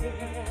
yeah.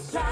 sunshine.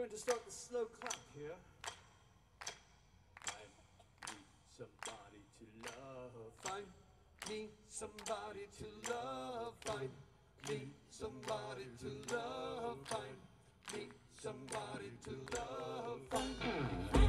going to start the slow clap here. Find me somebody to love. Find me somebody to love. Find me somebody to love. Find me somebody to love. Find me.